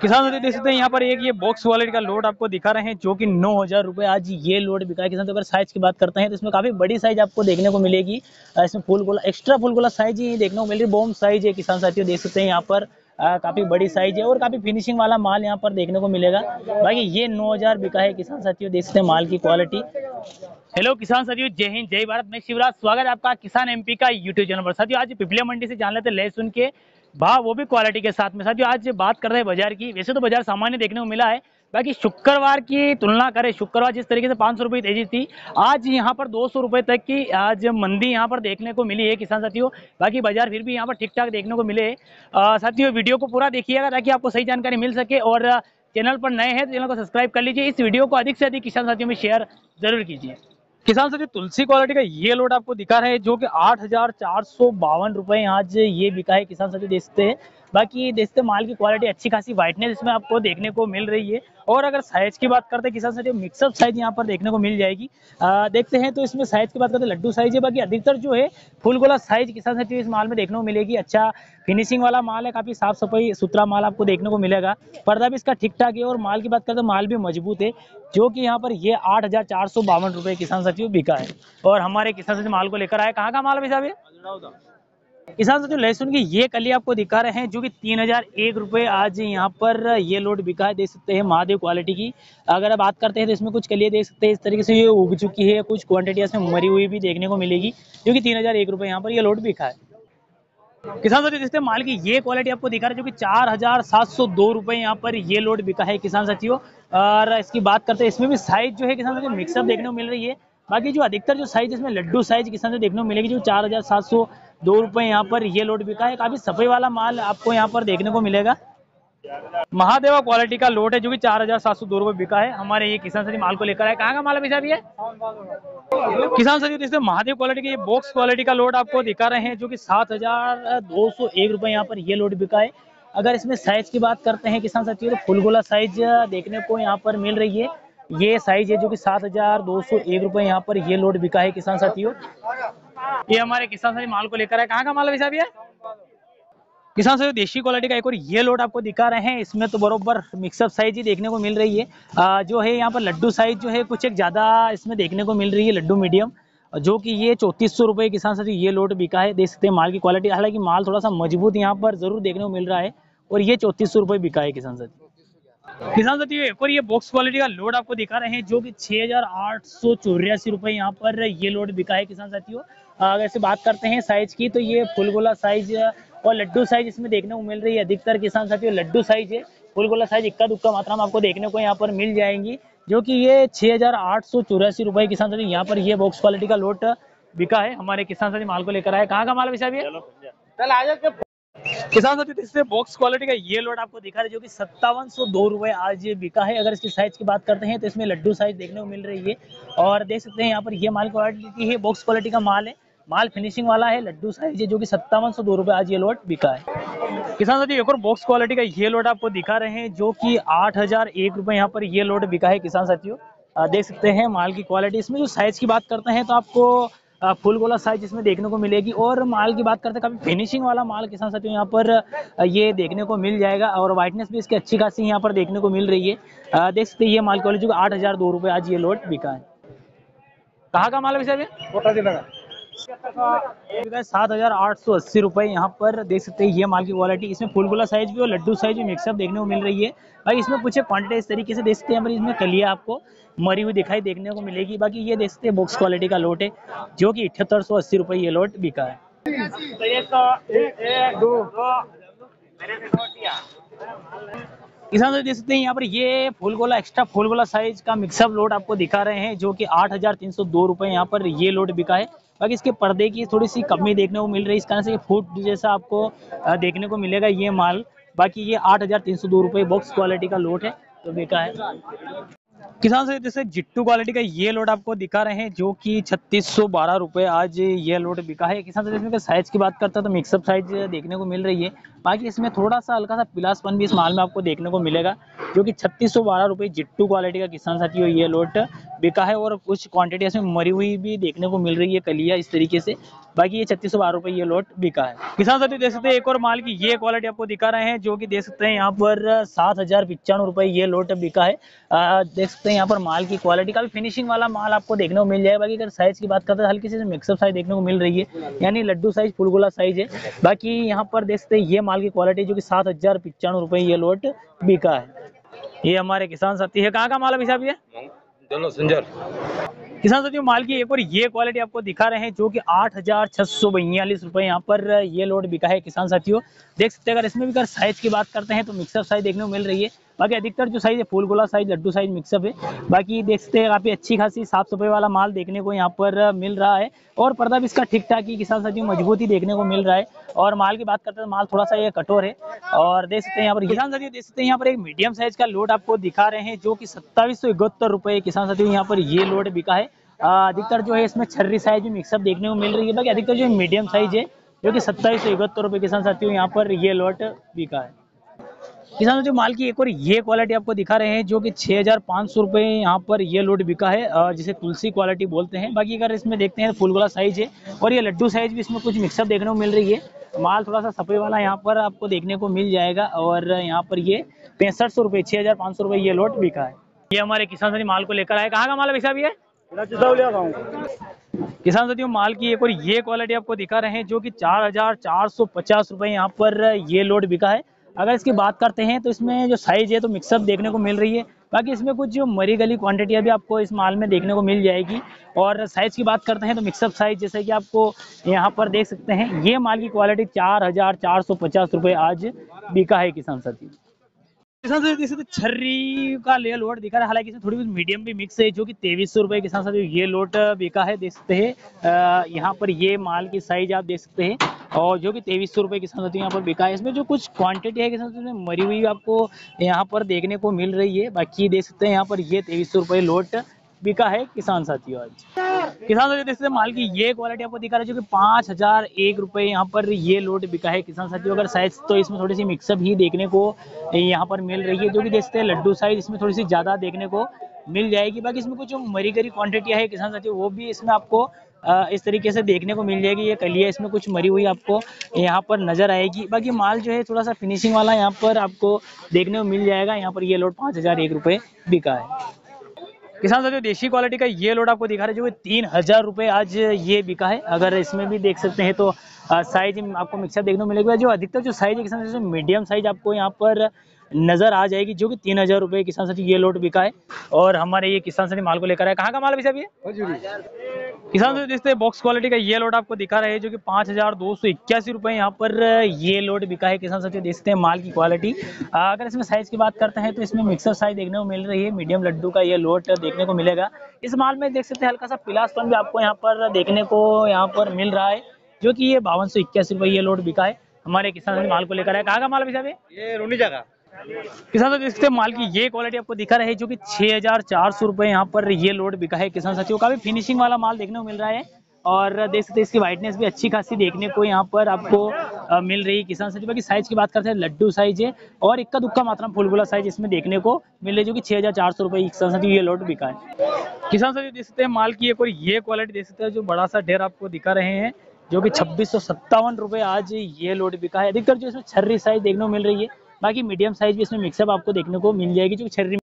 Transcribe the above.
किसान देख सकते हैं, यहाँ पर एक ये बॉक्स क्वालिटी का लोड आपको दिखा रहे हैं, जो कि नौ हज़ार रुपए आज ये लोड बिका है। किसान अगर साइज़ की बात करते हैं तो इसमें काफ़ी बड़ी साइज़ आपको देखने को मिलेगी। इसमें फुल गोला एक्स्ट्रा फुल गोला साइज़ ही देखने को मिल रही बॉम साइज़ है किसान साथियों देख सकते हैं, यहाँ पर काफ़ी बड़ी साइज़ है और काफ़ी फिनिशिंग वाला माल यहाँ पर देखने को मिलेगा। बाकी ये नौ हज़ार बिका है किसान साथियों, देख सकते हैं माल की क्वालिटी हेलो किसान साथियों, जय हिंद, जय भारत, मैं शिवराज, स्वागत है आपका किसान एमपी का यूट्यूब चैनल पर। साथियों, आज पिपलिया मंडी से जान लेते लहसुन के। भाव, वो भी क्वालिटी के साथ में। साथियों, आज बात कर रहे हैं बाज़ार की। वैसे तो बाज़ार सामान्य देखने को मिला है। बाकी शुक्रवार की तुलना करें, शुक्रवार जिस तरीके से पाँच सौ रुपये तेज़ी थी, आज यहाँ पर दो सौ रुपये तक की, आज मंदी यहाँ पर देखने को मिली है किसान साथियों। बाकी बाज़ार फिर भी यहाँ पर ठीक ठाक देखने को मिले। साथियों, वीडियो को पूरा देखिएगा ताकि आपको सही जानकारी मिल सके और चैनल पर नए हैं तो चैनल को सब्सक्राइब कर लीजिए। इस वीडियो को अधिक से अधिक किसान साथियों में शेयर ज़रूर कीजिए। किसान सर जो तुलसी क्वालिटी का ये लोड आपको दिखा रहे हैं जो कि आठ हज़ार चार सौ बावन रुपए आज ये बिका है किसान साथी देखते हैं। बाकी देखते माल की क्वालिटी अच्छी खासी व्हाइटनेस इसमें आपको देखने को मिल रही है। और अगर साइज़ की बात करते हैं किसान साथी मिक्सअप साइज़ यहाँ पर देखने को मिल जाएगी। आ, देखते हैं तो इसमें साइज़ की बात करते हैं लड्डू साइज़ है बाकी अधिकतर जो है फुल गोला साइज़ किसान साथी इस माल में देखने को मिलेगी। अच्छा फिनिशिंग वाला माल है काफ़ी साफ़ सफ़ाई सुथरा माल आपको देखने को मिलेगा। पर्दा भी इसका ठीक ठाक है और माल की बात करते हैं माल भी मज़बूत है जो कि यहाँ पर ये आठ हज़ार चार सौ बावन रुपए किसान साथियों बिका है। और हमारे किसान सचिव माल को लेकर आए कहाँ का माल है साहब किसान साथियों लहसुन की ये कली आपको दिखा रहे हैं जो कि तीन हज़ार एक रुपए आज यहाँ पर ये लोड बिका है, देख सकते हैं महादेव क्वालिटी की। अगर आप बात करते हैं तो इसमें कुछ कलियाँ देख सकते हैं, इस तरीके से ये उग चुकी है, कुछ क्वांटिटी इसमें मरी हुई भी देखने को मिलेगी, जो कि तीन हज़ार एक रुपए यहाँ पर ये लोड बिका है। किसान साथियों देखते माल की ये क्वालिटी आपको दिखा रहा है, जो कि चार हज़ार सात सौ दो रुपए यहाँ पर ये लोड बिका है किसान साथियों। और इसकी बात करते हैं, इसमें भी साइज़ जो है किसान साथियों मिक्सअप देखने को मिल रही है। बाकी जो अधिकतर जो साइज़ इसमें लड्डू साइज़ किसान से देखने को मिलेगी, जो चार हज़ार सात सौ दो रुपए यहाँ पर ये लोड बिका है। काफ़ी सफ़ाई वाला माल आपको यहाँ पर देखने को मिलेगा। महादेवा क्वालिटी का लोड है, जो कि चार हज़ार सात सौ दो रुपए बिका है। हमारे ये किसान सदी माल को लेकर आए। कहाँ का माल है किसान सदी इसमें महादेव क्वालिटी के ये बॉक्स क्वालिटी का लोड आपको दिखा रहे हैं, जो कि सात हज़ार दो सौ एक रुपए यहाँ पर ये लोड बिका है। अगर इसमें साइज़ की बात करते हैं किसान साथियों तो फुल गोला साइज़ देखने को यहाँ पर मिल रही है। ये साइज़ है, जो कि सात हज़ार दो सौ एक रुपए यहाँ पर ये लोड बिका है किसान साथियों। ये हमारे किसान साथी माल को लेकर है कहाँ का माल है भैया किसान साथियों देशी क्वालिटी का एक और ये लोड आपको दिखा रहे हैं। इसमें तो बरोबर मिक्सअप साइज़ ही देखने को मिल रही है। आ, जो है यहाँ पर लड्डू साइज़ जो है कुछ एक ज़्यादा इसमें देखने को मिल रही है लड्डू मीडियम जो कि ये चौतीस सौ रुपए किसान साथी ये लोड बिका है। देख सकते हैं माल की क्वालिटी हालाँकि माल थोड़ा सा मज़बूत यहाँ पर ज़रूर देखने को मिल रहा है और ये चौतीस सौ रुपये बिका है किसान साथी किसान साथियों एक और ये बॉक्स क्वालिटी का लोड आपको दिखा रहे हैं जो कि छह हज़ार आठ सौ चौरासी रुपए यहाँ पर ये लोड बिका है किसान साथियों अगर से बात करते हैं साइज़ की तो ये फुल गोला साइज़ और लड्डू साइज़ इसमें देखने को मिल रही है अधिकतर किसान साथियों लड्डू साइज़ है। फुल गोला साइज़ इक्का दुक्का मात्रा में आपको देखने को यहाँ पर मिल जाएँगी जो कि ये छह हज़ार आठ सौ चौरासी रुपए किसान साथी यहाँ पर ये बॉक्स क्वालिटी का लोट बिका है हमारे किसान साथी माल को लेकर आए। कहाँ का माल भी किसान साथी इससे बॉक्स क्वालिटी का ये लोड आपको दिखा रहे जो कि सत्तावन सौ दो रुपए आज ये बिका है। अगर इसकी साइज़ की बात करते हैं तो इसमें लड्डू साइज़ देखने को मिल रही है। और देख सकते हैं यहाँ पर ये माल क्वालिटी की है बॉक्स क्वालिटी का माल है। माल फिनिशिंग वाला है, लड्डू साइज़ है, जो कि सत्तावन सौ दो रुपए आज ये लोड बिका है। किसान साथी एक और बॉक्स क्वालिटी का ये लोड आपको दिखा रहे हैं, जो कि आठ हज़ार एक रुपए यहाँ पर ये लोड बिका है किसान साथियों। देख सकते हैं माल की क्वालिटी इसमें जो साइज़ की बात करते हैं तो आपको फुल गोला साइज़ इसमें देखने को मिलेगी। और माल की बात करते हैं, काफ़ी फिनिशिंग वाला माल किसान साथियों यहाँ पर ये देखने को मिल जाएगा। और व्हाइटनेस भी इसकी अच्छी खासी यहाँ पर देखने को मिल रही है। देख सकते ये माल क्वालिटी जो आठ हज़ार दो रुपए आज ये लोड बिका है। कहाँ का माल है भैया सात हज़ार आठ सौ अस्सी रुपए यहाँ पर देख सकते हैं ये माल की क्वालिटी इसमें फुल गोला साइज़ भी और लड्डू साइज़ भी मिक्सअप देखने को मिल रही है। भाई इसमें पूछे क्वांटिटी इस तरीके से देख सकते हैं। इसमें कलिया आपको मरी हुई दिखाई देखने को मिलेगी। बाकी ये देख सकते हैं बॉक्स क्वालिटी का लोट है जो कि अठहत्तर सौ अस्सी रुपए ये लोट बिका है। किसान देख सकते हैं यहाँ पर ये फुल गोला एक्स्ट्रा फुल गोला साइज़ का मिक्सअप लोड आपको दिखा रहे हैं जो कि आठ हज़ार तीन सौ दो रुपए यहाँ पर ये लोड बिका है। बाकी इसके पर्दे की थोड़ी सी कमी देखने को मिल रही है। इस कारण से फूट जैसा आपको देखने को मिलेगा ये माल। बाकी ये आठ हज़ार तीन सौ दो रुपए बॉक्स क्वालिटी का लोट है तो बेका है। किसान से जैसे जिट्टू क्वालिटी का ये लोड आपको दिखा रहे हैं, जो कि छत्तीस सौ बारह रुपए आज ये लोड बिका है। किसान से जैसे साइज़ की बात करता है तो मिक्सअप साइज़ देखने को मिल रही है। बाकी इसमें थोड़ा सा हल्का सा पिलासपन भी इस माल में आपको देखने को मिलेगा, जो कि छत्तीस सौ बारह रुपये जिट्टू क्वालिटी का किसान साथियों ये लोट बिका है और कुछ क्वांटिटी इसमें मरी हुई भी देखने को मिल रही है कलिया इस तरीके से। बाकी ये छत्तीस सौ बारह रुपये ये लोट बिका है। किसान साथी, देख सकते हैं एक और माल की ये क्वालिटी आपको दिखा रहे हैं, जो कि देख सकते हैं यहाँ पर सात हज़ार पिचानवे रुपये ये लोट बिका है। देख सकते हैं यहाँ पर माल की क्वालिटी का भी फिनिशिंग वाला माल आपको देखने को मिल जाएगा। बाकी अगर साइज़ की बात करते हैं, हल्की से मिक्सअप साइज़ देखने को मिल रही है, यानी लड्डू साइज़ फुलगोला साइज़ है। बाकी यहाँ पर देख सकते हैं ये माल की क्वालिटी जो कि सात हज़ार पिचानवे रुपए ये लोट बिका है। ये हमारे किसान साथी है। कहाँ का माल अभी साहब ये? दोनों संजर। किसान साथियों, माल की एक और ये क्वालिटी आपको दिखा रहे हैं, जो कि आठ हज़ार छह सौ बयालीस रुपए यहाँ पर ये लोड बिका है किसान साथियों। देख सकते हैं, अगर इसमें भी अगर साइज़ की बात करते हैं तो मिक्सअप साइज़ देखने को मिल रही है। बाकी अधिकतर जो साइज़ है, फूल गोला साइज़ लड्डू साइज़ मिक्सअप है। बाकी देख सकते हैं, काफ़ी अच्छी खासी साफ़ सफ़ाई वाला माल देखने को यहाँ पर मिल रहा है। और पर्दा भी इसका ठीक ठाक ही किसान साथियों, मजबूती देखने को मिल रहा है। और माल की बात करते हैं तो माल थोड़ा सा ये कठोर है। और देख सकते हैं, यहाँ पर किसान साथियों, देख सकते हैं, यहाँ पर एक मीडियम साइज़ का लोड आपको दिखा रहे हैं, जो कि सत्ताईस सौ इकहत्तर रुपए किसान साथियों, यहाँ पर ये लोड बिका है। अधिकतर जो है इसमें छर्री साइज़ में मिक्सअप देखने को मिल रही है। बाकी अधिकतर जो मीडियम साइज़ है, जो कि सत्ताईस सौ इकहत्तर रुपये किसान साथियों यहाँ पर ये लॉट बिका है। किसान, जो माल की एक और ये क्वालिटी आपको दिखा रहे हैं, जो कि छः हज़ार पाँच सौ रुपये यहाँ पर ये लोड बिका है जिसे तुलसी क्वालिटी बोलते हैं। बाकी अगर इसमें देखते हैं फुलगोला साइज़ है और ये लड्डू साइज़ भी इसमें कुछ मिक्सअप देखने को मिल रही है। माल थोड़ा सा सफ़ेद वाला यहाँ पर आपको देखने को मिल जाएगा और यहाँ पर ये पैंसठ सौ रुपये छः हज़ार पाँच सौ रुपये ये लोट बिका है। ये हमारे किसान माल को लेकर आए। कहाँ का माल है भैया ये? किसान साथियों, माल की एक और ये क्वालिटी आपको दिखा रहे हैं, जो कि चार हज़ार चार सौ पचास रुपए यहाँ पर ये लोड बिका है। अगर इसकी बात करते हैं तो इसमें जो साइज़ है तो मिक्सअप देखने को मिल रही है। बाकी इसमें कुछ जो मरी गली क्वांटिटी भी आपको इस माल में देखने को मिल जाएगी। और साइज़ की बात करते हैं तो मिक्सअप साइज़ जैसे कि आपको यहाँ पर देख सकते हैं, ये माल की क्वालिटी चार हज़ार चार सौ पचास रुपये आज बिका है किसान साथी किसान छर्री का ले लोट दिखा रहा है। हालाँकि इसमें थोड़ी बहुत मीडियम भी मिक्स है, जो कि तेईस सौ रुपये किसान साथी ये लोट बिका है, देख सकते हैं। यहाँ पर ये माल की साइज़ आप देख सकते हैं। और जो कि तेईस सौ रुपये किसान साथी यहाँ पर बिका है। इसमें जो कुछ क्वांटिटी है किसान साथी मरी हुई आपको यहाँ पर देखने को मिल रही है। बाकी देख सकते हैं यहाँ पर ये तेईस सौ रुपये लोट बिका है किसान साथियों आज। किसान साथियों देखते माल की ये क्वालिटी आपको दिखा रहा है, जो कि पाँच हज़ार एक रुपए यहाँ पर ये लोट बिका है किसान साथियों। अगर साइज़ तो इसमें थोड़ी सी मिक्सअप ही देखने को यहाँ पर मिल रही है, जो कि देखते हैं लड्डू साइज़ इसमें थोड़ी सी ज़्यादा देखने को मिल जाएगी। बाकी इसमें कुछ मरी गरी क्वान्टिटियाँ है किसान साथियों, वो भी इसमें आपको इस तरीके से देखने को मिल जाएगी। ये कलिया इसमें कुछ मरी हुई आपको यहाँ पर नज़र आएगी। बाकी माल जो है थोड़ा सा फिनिशिंग वाला यहाँ पर आपको देखने को मिल जाएगा। यहाँ पर ये लोट पाँच हज़ार एक रुपये बिका है। किसान साथियों, देशी क्वालिटी का ये लोड आपको दिखा रहे जो तीन हज़ार रुपये आज ये बिका है। अगर इसमें भी देख सकते हैं तो साइज़ आपको मिक्सर देखने को मिलेगा। जो अधिकतर जो साइज़ है किसान मीडियम साइज़ आपको यहाँ पर नज़र आ जाएगी जो कि तीन हज़ार रुपये किसान साथी ये लोट बिका है। और हमारे ये किसान साथी माल को लेकर आए। कहाँ का माल अभी साहब ये? किसान देखते हैं बॉक्स क्वालिटी का ये लोड आपको दिखा रहे हैं जो कि पाँच हज़ार दो सौ इक्यासी रुपये यहाँ पर ये लोड बिका है किसान साथी देखते हैं माल की क्वालिटी अगर इसमें साइज़ की बात करते हैं तो इसमें मिक्सर साइज़ देखने को मिल रही है। मीडियम लड्डू का ये लोट देखने को मिलेगा। इस माल में देख सकते हैं हल्का सा पिलासपन भी आपको यहाँ पर देखने को यहाँ पर मिल रहा है। जो कि ये बावन सौ इक्यासी रुपये ये लोड बिका है हमारे किसान माल को लेकर आए कहाँ का माल अभी साहब ये रोनी जगह किसान साथियों देखते माल की ये क्वालिटी आपको दिखा रहे है जो कि छह हज़ार चार सौ रुपए यहाँ पर ये लोड बिका है किसान साथियों का। भी फिनिशिंग वाला माल देखने को मिल रहा है और देख सकते हैं इसकी वाइटनेस भी अच्छी खासी देखने को यहाँ पर आपको आ, मिल रही है किसान साथी की साइज़ की बात करते हैं लड्डू साइज़ है और इक्का दुक्का मात्रा फुलगुला साइज़ इसमें देखने को मिल रही है जो कि छह हज़ार चार सौ रुपए किसान साथी ये लोड बिका है। किसान साथी देख सकते हैं माल की एक और ये क्वालिटी देख सकते हैं जो बड़ा सा ढेर आपको दिखा रहे हैं। जो कि छब्बीस सौ सत्तावन रुपए आज ये लोड बिका है। अधिकतर जो इसमें छर्री साइज़ देखने को मिल रही है, बाकी मीडियम साइज़ भी इसमें मिक्सअप आपको देखने को मिल जाएगी, जो छर्री